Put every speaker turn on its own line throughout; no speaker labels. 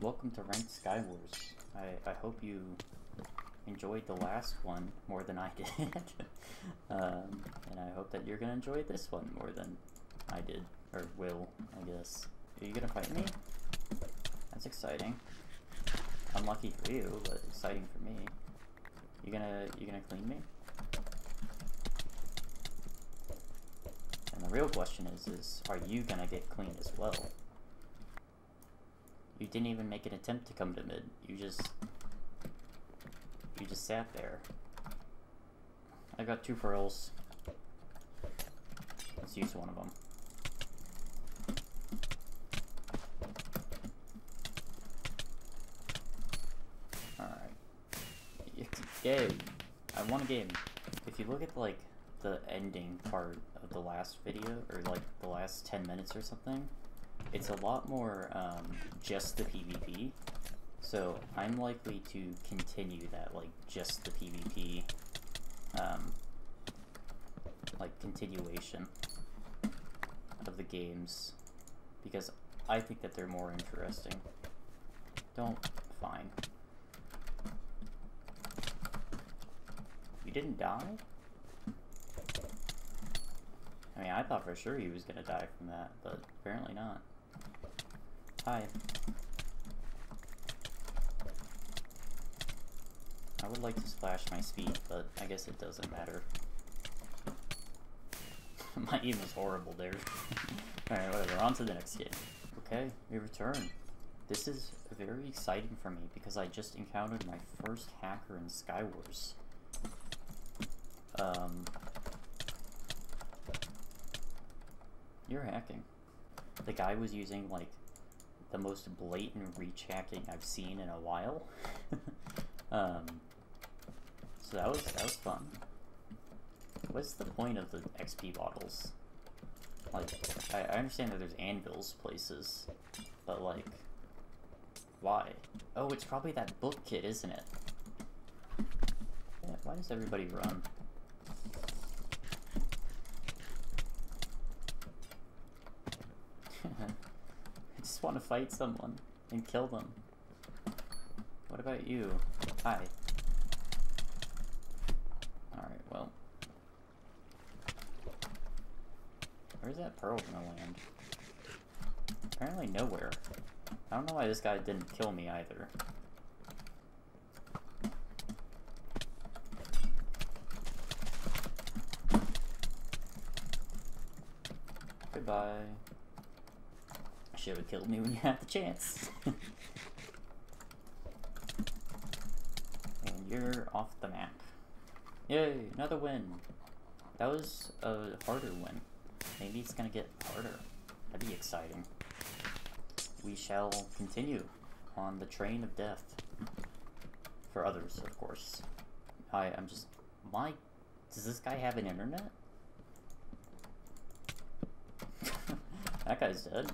welcome to Ranked Skywars. I, I hope you enjoyed the last one more than I did. um, and I hope that you're gonna enjoy this one more than I did. Or will, I guess. Are you gonna fight me? That's exciting. Unlucky for you, but exciting for me. You gonna you gonna clean me? And the real question is is are you gonna get clean as well? You didn't even make an attempt to come to mid. You just you just sat there. I got two pearls. Let's use one of them. Alright. game. I want a game. If you look at like the ending part of the last video, or like the last 10 minutes or something, it's a lot more um, just the PvP. So I'm likely to continue that, like just the PvP, um, like continuation of the games, because I think that they're more interesting. Don't, fine. You didn't die? I mean, I thought for sure he was gonna die from that, but apparently not. Hi. I would like to splash my speed, but I guess it doesn't matter. my aim was horrible there. Alright, whatever, on to the next game. Okay, we return. This is very exciting for me because I just encountered my first hacker in Skywars um, you're hacking. The guy was using like the most blatant reach hacking I've seen in a while. um, so that was that was fun. What's the point of the XP bottles? Like, I, I understand that there's anvils places, but like, why? Oh, it's probably that book kit, isn't it? Yeah, why does everybody run? I just want to fight someone and kill them. What about you? Hi. Alright, well. Where's that pearl gonna land? Apparently nowhere. I don't know why this guy didn't kill me either. Goodbye should have killed me when you had the chance. and you're off the map. Yay, another win. That was a harder win. Maybe it's gonna get harder. That'd be exciting. We shall continue on the train of death. For others, of course. Hi, I'm just... My... Does this guy have an internet? that guy's dead.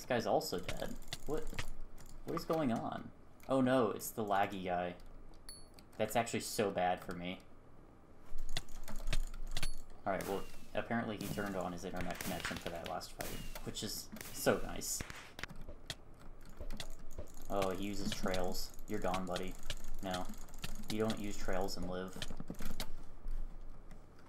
This guy's also dead. What? What is going on? Oh no, it's the laggy guy. That's actually so bad for me. Alright, well, apparently he turned on his internet connection for that last fight, which is so nice. Oh, he uses trails. You're gone, buddy. No. You don't use trails and live.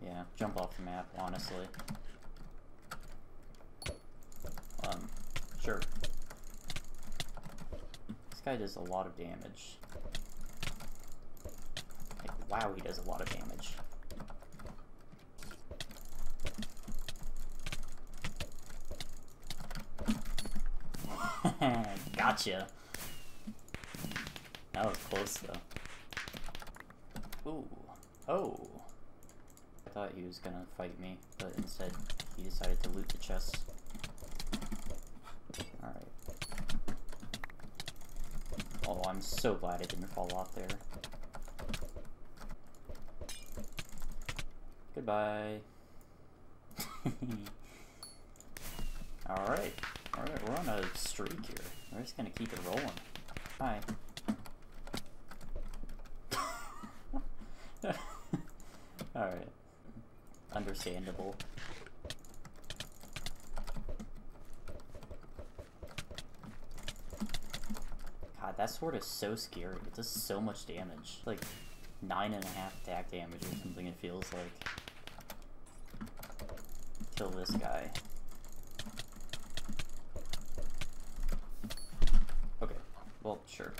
Yeah, jump off the map, honestly. Um, Sure. This guy does a lot of damage. Like, wow, he does a lot of damage. gotcha. That was close, though. Ooh. Oh. I thought he was gonna fight me, but instead he decided to loot the chest. Oh, I'm so glad I didn't fall off there. Goodbye. Alright. Alright, we're on a streak here. We're just gonna keep it rolling. Hi. Alright. Understandable. That sword is so scary. It does so much damage. Like, nine and a half attack damage or something, it feels like. Kill this guy. Okay, well, sure.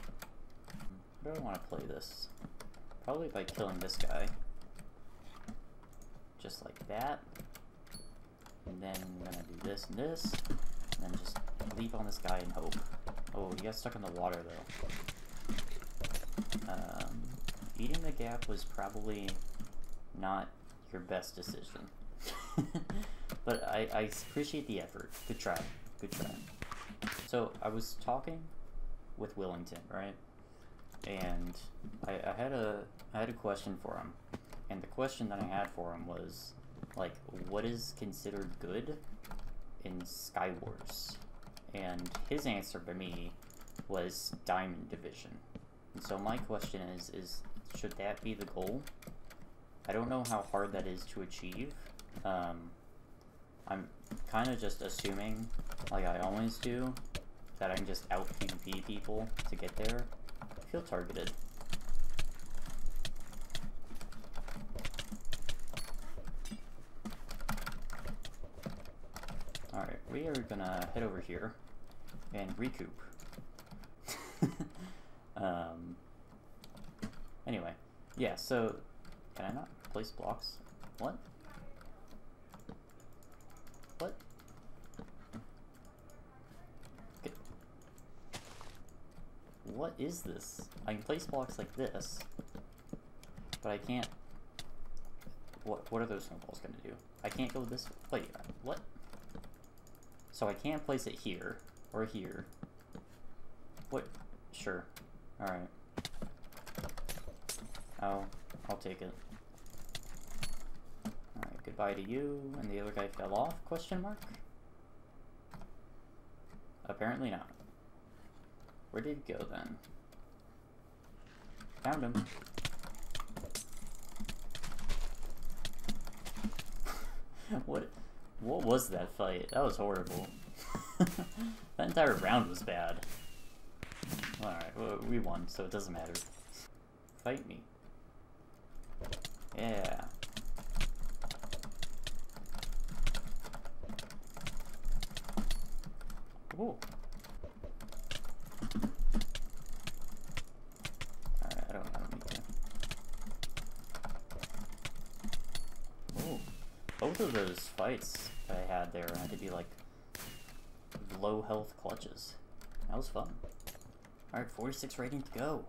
How do I want to play this? Probably by killing this guy. Just like that. And then I'm gonna do this and this. And then just leap on this guy and hope. Oh, he got stuck in the water though. Um, eating the gap was probably not your best decision. but I, I appreciate the effort. Good try. Good try. So I was talking with Willington, right? And I, I had a I had a question for him. And the question that I had for him was like what is considered good in Skywars? And his answer to me was Diamond Division. And so my question is is should that be the goal? I don't know how hard that is to achieve. Um, I'm kind of just assuming, like I always do, that I can just out PvP people to get there. I feel targeted. Alright, we are gonna head over here and recoup. um, anyway, yeah, so, can I not place blocks? What? What? What is this? I can place blocks like this, but I can't... What, what are those snowballs gonna do? I can't go this... Wait, what? So I can't place it here, or here. What? Sure. Alright. Oh, I'll take it. Alright, goodbye to you, and the other guy fell off, question mark? Apparently not. Where did he go then? Found him. what what was that fight? That was horrible. that entire round was bad. Alright, well, we won, so it doesn't matter. Fight me. Yeah. Ooh. Alright, I don't. Both of those fights I had there had to be like low health clutches. That was fun. Alright, 46 rating to go.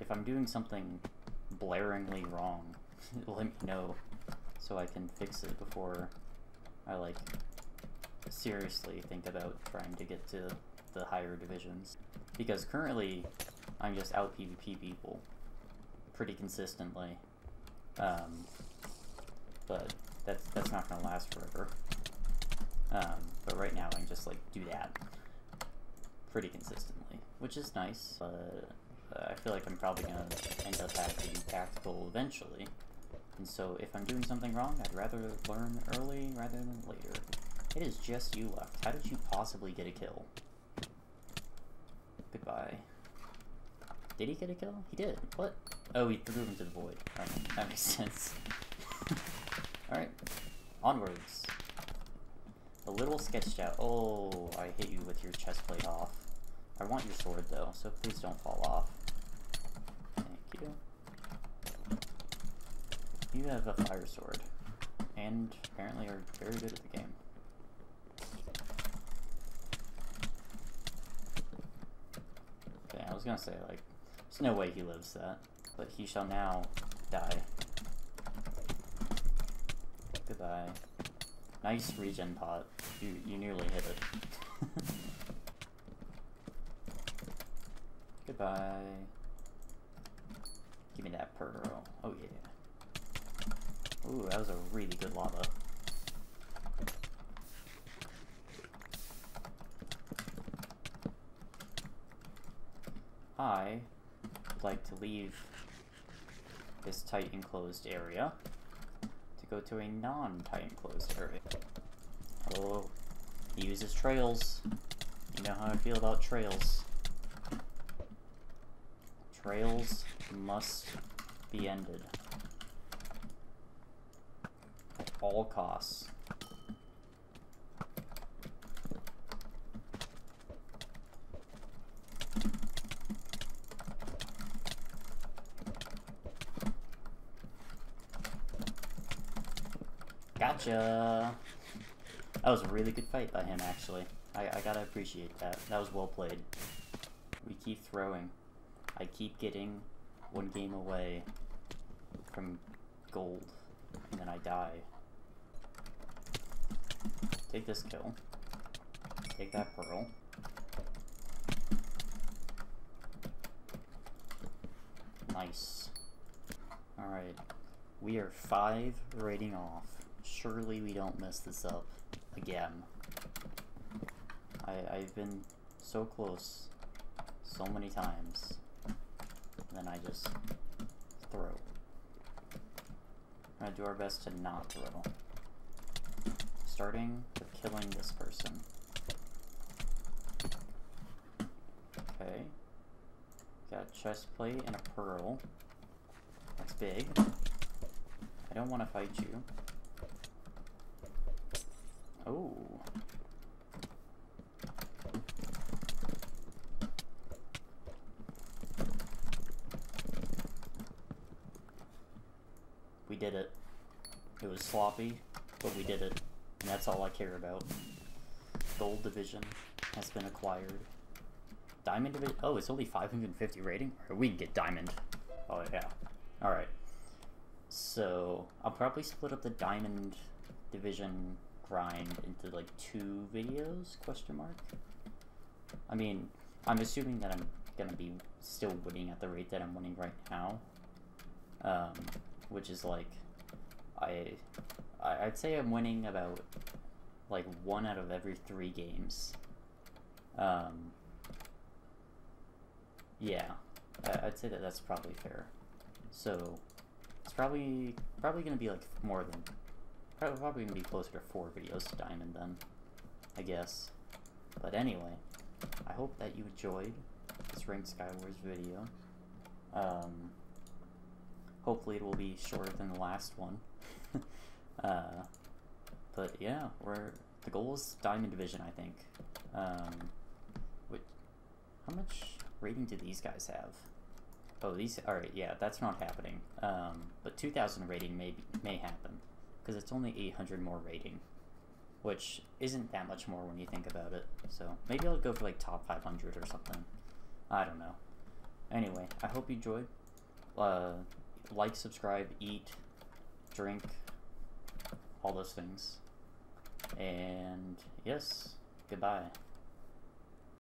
If I'm doing something blaringly wrong, let me know so I can fix it before I like seriously think about trying to get to the higher divisions. Because currently I'm just out PvP people pretty consistently. Um, but that's that's not gonna last forever. Um, but right now I can just like do that pretty consistently, which is nice. But uh, I feel like I'm probably gonna end up having to do tactical eventually. And so if I'm doing something wrong, I'd rather learn early rather than later. It is just you left. How did you possibly get a kill? Goodbye. Did he get a kill? He did. What? Oh, he threw him to the void. That makes sense. Alright, onwards. A little sketched out. Oh, I hit you with your chest plate off. I want your sword though, so please don't fall off. Thank you. You have a fire sword, and apparently are very good at the game. Okay, I was gonna say, like, there's no way he lives that, but he shall now die. Goodbye. Nice regen pot. You, you nearly hit it. Goodbye. Give me that pearl. Oh yeah. Ooh, that was a really good lava. I would like to leave this tight enclosed area to go to a non-tight enclosed area. Oh, he uses trails. You know how I feel about trails. Trails must be ended. At all costs. Gotcha! That was a really good fight by him, actually. I, I gotta appreciate that. That was well played. We keep throwing. I keep getting one game away from gold, and then I die. Take this kill. Take that pearl. Nice. Alright. We are five rating off. Surely we don't mess this up again. I, I've been so close so many times. And then I just throw. Gonna do our best to not throw. Starting with killing this person. Okay. Got a chest plate and a pearl. That's big. I don't want to fight you. Oh. We did it. It was sloppy, but we did it. And that's all I care about. Gold division has been acquired. Diamond division? Oh, it's only 550 rating? We can get diamond. Oh, yeah. Alright. So, I'll probably split up the diamond division grind into like two videos, question mark? I mean, I'm assuming that I'm gonna be still winning at the rate that I'm winning right now. Um, which is like, I, I'd say I'm winning about like one out of every three games. Um, yeah, I'd say that that's probably fair. So, it's probably probably gonna be like more than Probably, probably gonna be closer to four videos to Diamond then, I guess. But anyway, I hope that you enjoyed this Ranked Skywars video. Um, hopefully it will be shorter than the last one. uh, but yeah, we're the goal is Diamond Division, I think. Um, wait, how much rating do these guys have? Oh, these. All right, yeah, that's not happening. Um, but 2,000 rating may may happen because it's only 800 more rating, which isn't that much more when you think about it. So maybe I'll go for like top 500 or something. I don't know. Anyway, I hope you enjoyed. Uh, like, subscribe, eat, drink, all those things. And yes, goodbye.